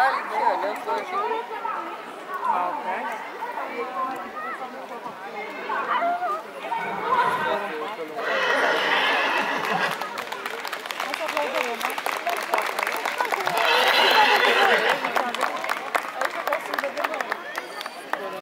Yeah. That's what she